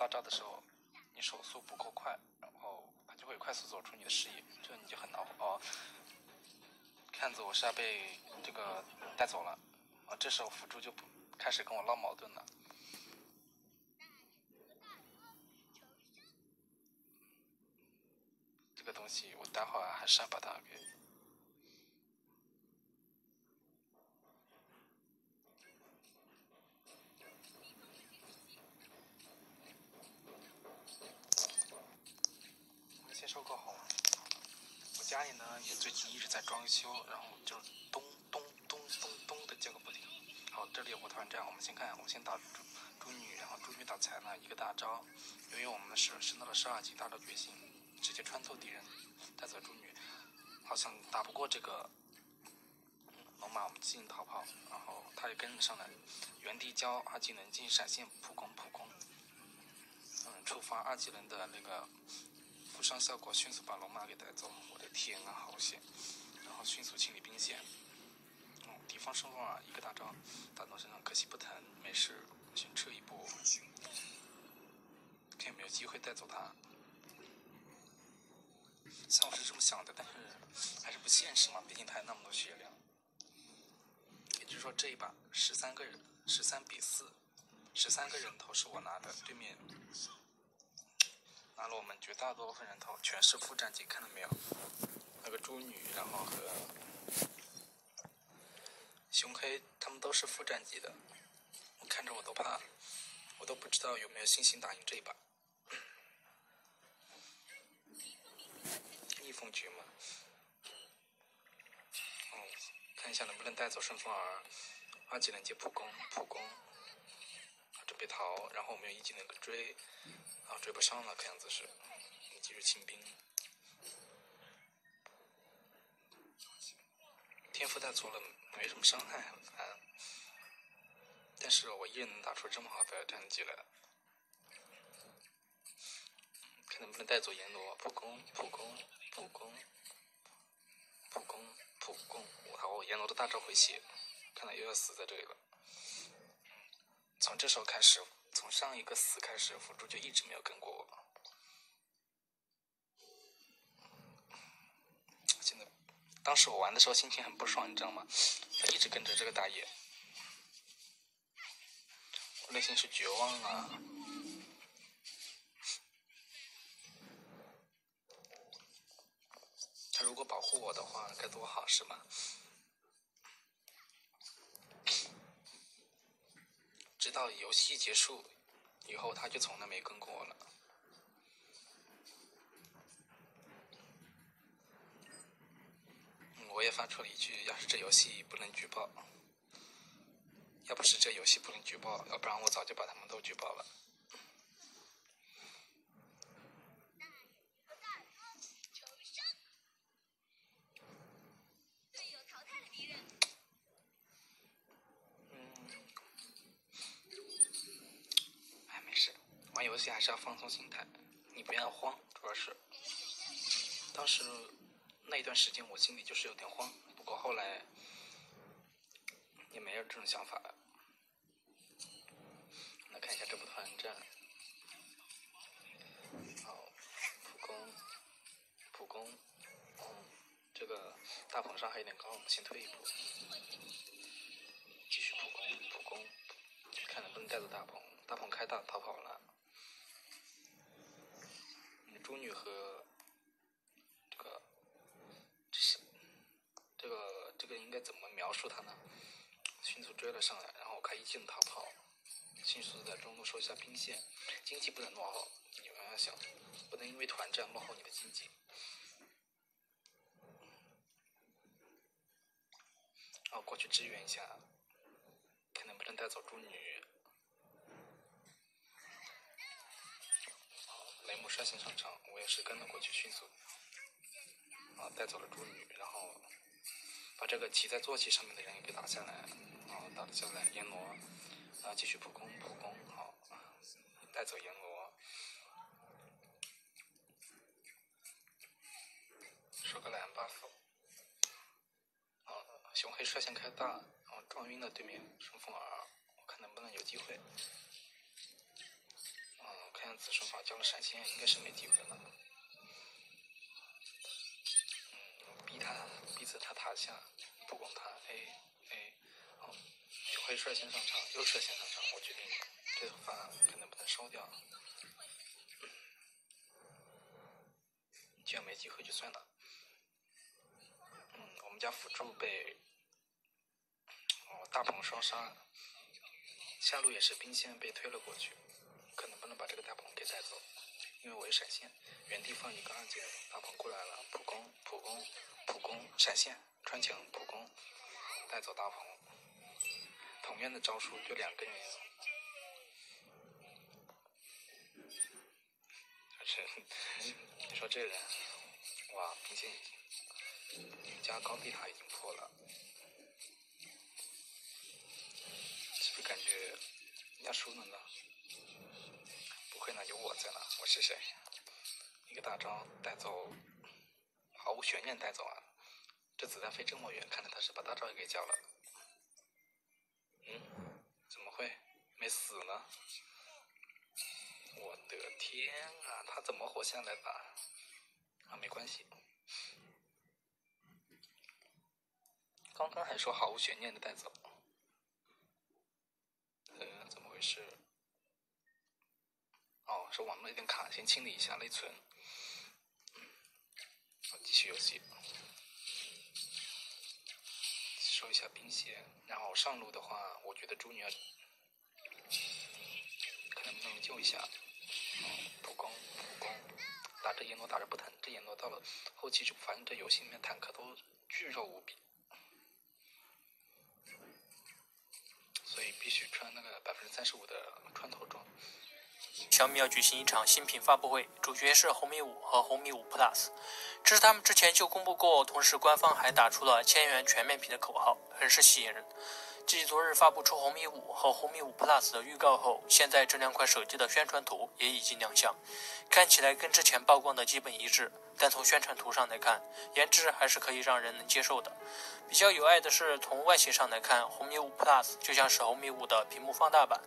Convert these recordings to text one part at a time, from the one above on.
大招的时候，你手速不够快，然后他就会快速走出你的视野，这你就很恼火哦。看着我是要被这个带走了，啊，这时候辅助就不开始跟我闹矛盾了。这个东西我待会儿还是要把它给。先收个红。我家里呢也最近一直在装修，然后就咚咚咚咚咚的叫个不停。好，这里有个团战，我们先看，我们先打猪猪女，然后猪女打残了一个大招，由于我们是升到了十二级大招觉醒，直接穿透敌人，带走猪女，好像打不过这个龙马，我们进行逃跑，然后他也跟上来，原地交二技能进闪现普攻普攻，嗯，触发二技能的那个。负伤效果迅速把龙马给带走，我的天啊，好险！然后迅速清理兵线。哦，敌方圣风耳一个大招打到身上，可惜不疼，没事，先撤一步，看有没有机会带走他。虽然我是这么想的，但是还是不现实嘛，毕竟他有那么多血量。也就是说，这一把十三个人，十三比四，十三个人头是我拿的，对面。拿了我们绝大多数人头，全是副战绩，看到没有？那个猪女，然后和熊黑，他们都是副战绩的，我看着我都怕，我都不知道有没有信心打赢这一把。逆风局嘛，哦，看一下能不能带走顺风耳，二技能接普攻，普攻，准备逃，然后我们用一技能追。啊，追不上了，看样子是。继续清兵。天赋带错了，没什么伤害，很烦。但是我依然能打出这么好的战绩来。看能不能带走阎罗，普攻，普攻，普攻，普攻，普攻。我靠，我阎罗的大招回血，看来又要死在这里了。从这时候开始。从上一个死开始，辅助就一直没有跟过我。现在，当时我玩的时候心情很不爽，你知道吗？他一直跟着这个打野，我内心是绝望啊！他如果保护我的话，该多好，是吗？直到游戏结束以后，他就从来没跟过我了。我也发出了一句：“要是这游戏不能举报，要不是这游戏不能举报，要不然我早就把他们都举报了。”玩游戏还是要放松心态，你不要慌，主要是当时那一段时间我心里就是有点慌，不过后来也没有这种想法了。来看一下这波团战，好，普攻，普攻，嗯，这个大鹏伤害有点高，我们先退一步，继续普攻，普攻，看能不能带走大鹏，大鹏开大逃跑了。猪女和这个这是这个这个应该怎么描述他呢？迅速追了上来，然后开一技能逃跑，迅速在中路收下兵线，经济不能落后。你们要想，不能因为团战落后你的经济。哦，过去支援一下，看能不能带走猪女。率先上场，我也是跟了过去，迅速啊带走了猪女，然后把这个骑在坐骑上面的人也给打下来，啊打了下来，阎罗啊继续普攻普攻，好带走阎罗，收个蓝 buff，啊熊黑率先开大，然后撞晕了对面顺风耳，我看能不能有机会。子顺法交了闪现，应该是没机会了。逼他，逼着他塔下，不攻他，A A，好，回率先上场，又率先上场，我决定这个法可能不能烧掉。既然没机会就算了。嗯，我们家辅助被哦大鹏双杀，下路也是兵线被推了过去，把这个大鹏给带走，因为我有闪现，原地放一个二阶，大鹏过来了，普攻普攻普攻闪现穿墙普攻带走大鹏，同样的招数就两个人，是你说这人。哇，兵线已经加高地塔已经破了，是不是感觉人家输了呢？不会呢，有我在呢。我是谁？一个大招带走，毫无悬念带走啊！这子弹飞这么远，看来他是把大招也给交了。嗯？怎么会没死呢？我的天啊！他怎么活下来的？啊，没关系。刚刚还说毫无悬念的带走，呃，怎么回事？哦，是网络有点卡，先清理一下内存。我继续游戏，收一下兵线，然后上路的话，我觉得猪女要看能不能救一下，普攻普攻。打这阎罗打着不疼，这阎罗到了后期就发现这游戏里面坦克都巨肉无比，所以必须穿那个百分之三十五的穿透装。小米要举行一场新品发布会，主角是红米五和红米五 Plus，这是他们之前就公布过，同时官方还打出了千元全面屏的口号，很是吸引人。继昨日发布出红米五和红米五 Plus 的预告后，现在这两款手机的宣传图也已经亮相，看起来跟之前曝光的基本一致。但从宣传图上来看，颜值还是可以让人能接受的。比较有爱的是，从外形上来看，红米五 Plus 就像是红米五的屏幕放大版，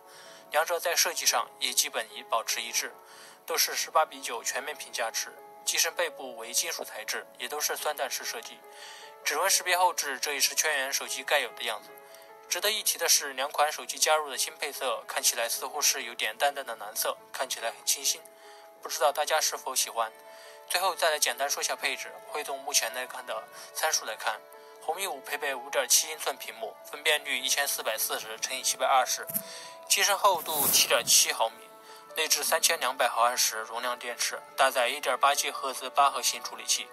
两者在设计上也基本已保持一致，都是十八比九全面屏加持，机身背部为金属材质，也都是酸弹式设计，指纹识别后置，这也是千元手机该有的样子。值得一提的是，两款手机加入的新配色看起来似乎是有点淡淡的蓝色，看起来很清新，不知道大家是否喜欢。最后再来简单说下配置，会从目前来看的参数来看，红米五配备五点七英寸屏幕，分辨率一千四百四十乘以七百二十机身厚度七点七毫米，内置三千两百毫安时容量电池，搭载一点八 G 赫兹八核心处理器。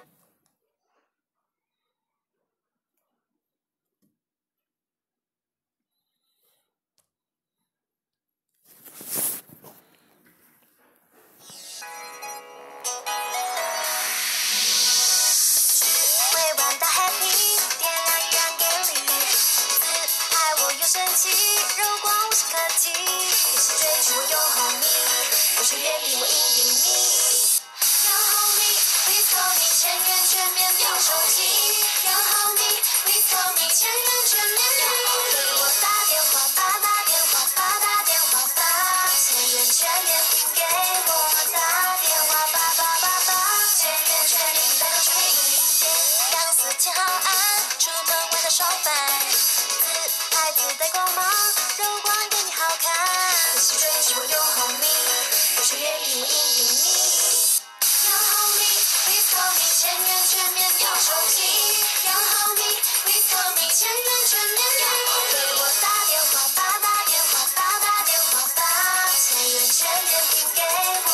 我用红米，我却愿意。全面给我打电话吧打电话吧打电话吧千元全给我。